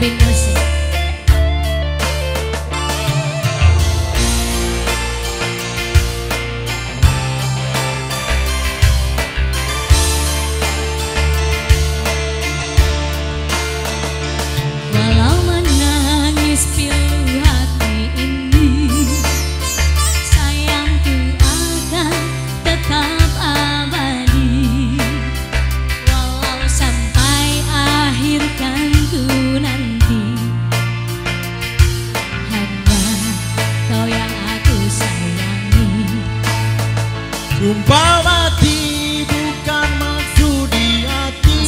be Music. Umpamati bukan maksud di hati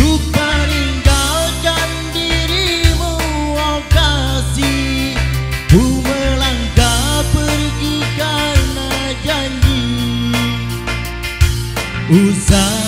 Untuk meninggalkan dirimu oh kasih. Ku melangkah pergi karena janji. Usai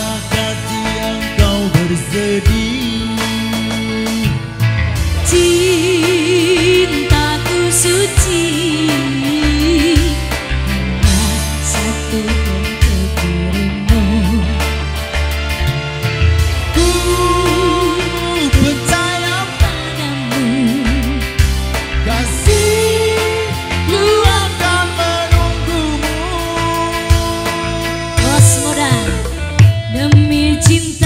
sin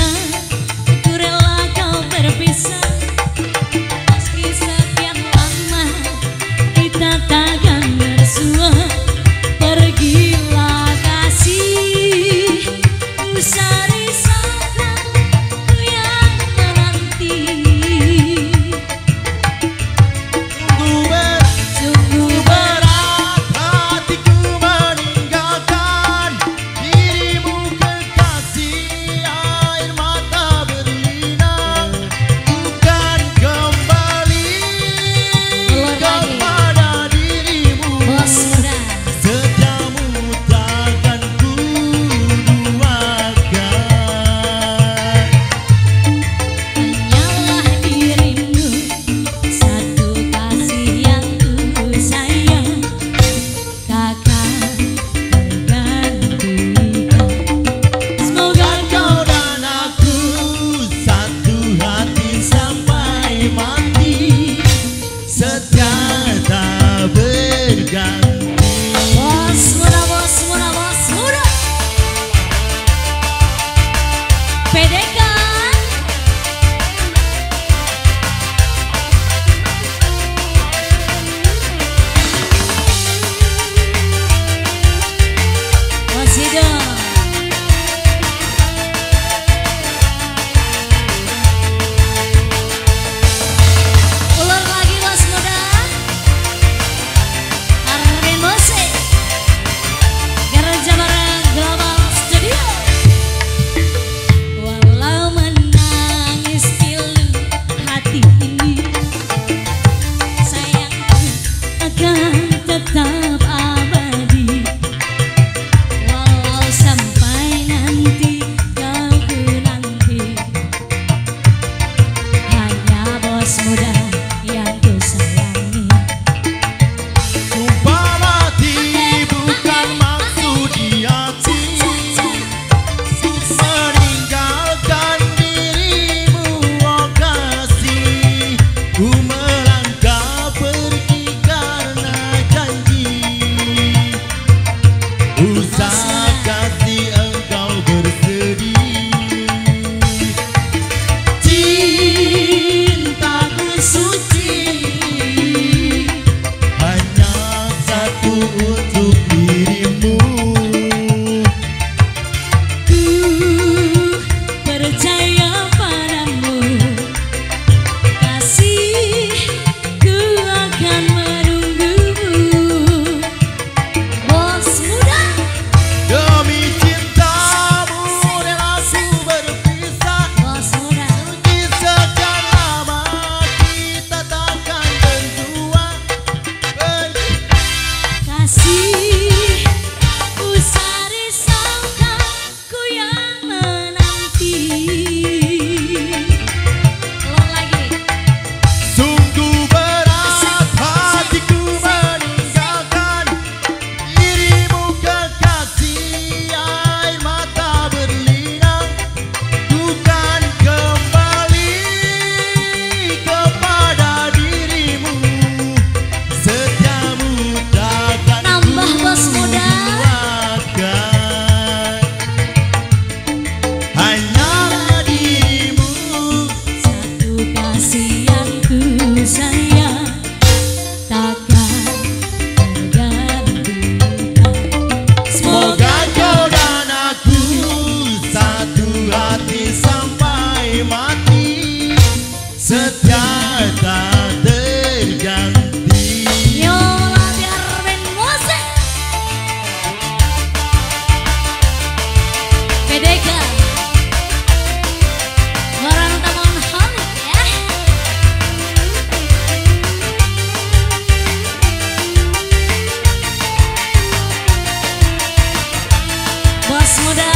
だ